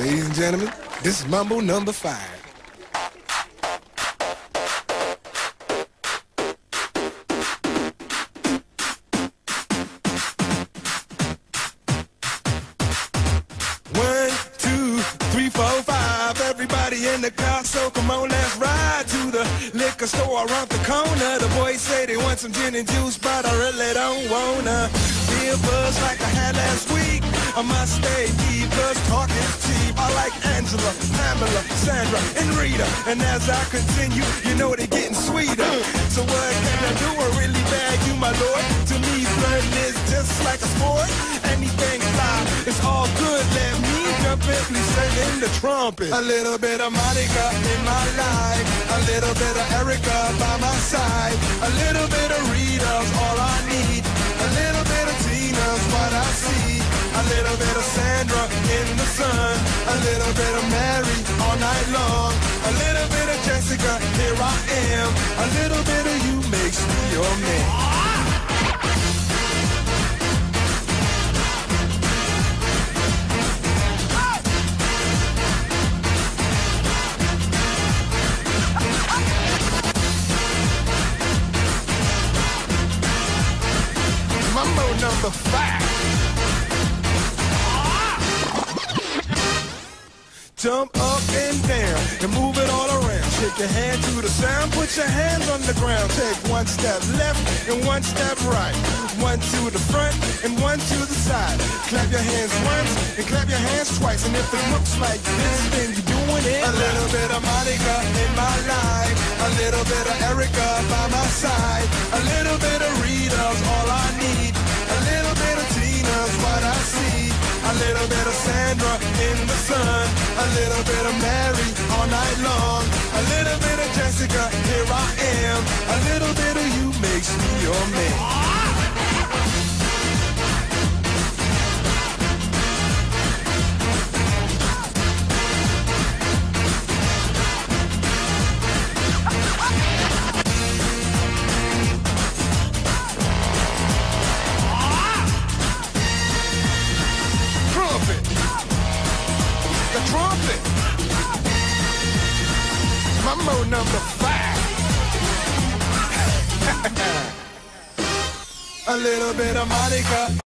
Ladies and gentlemen, this is Mambo number five. One, two, three, four, five. Everybody in the car, so come on, let's ride to the liquor store around the corner. The boys say they want some gin and juice, but I really don't wanna. A buzz like I had last week. I must stay deep, cause talk Angela, Pamela, Sandra, and Rita. And as I continue, you know they're getting sweeter. So what can I do? I really bag you, my lord. To me, flirting is just like a sport. Anything fly, it's all good. Let me jump in, please sing in the trumpet. A little bit of Monica in my life. A little bit of Erica by my side. A little bit of Rita's all I need. A little bit of Tina's what I see. A little bit of Sandra in the sun. A little bit of Mary all night long. A little bit of Jessica, here I am. A little bit of you makes me your man. Mambo number five. Jump up and down and move it all around. Shake your hand to the sound, put your hands on the ground. Take one step left and one step right. One to the front and one to the side. Clap your hands once and clap your hands twice. And if it looks like this, then you're doing it. A little bit of Monica in my life. A little bit of Erica by my side. A little bit of Rita's all I need. A little bit of Tina's what I see. A little bit of Sandra sun. A little bit of Mary all night long. A little bit of Jessica, here I am. Mambo number five. A little bit of Monica.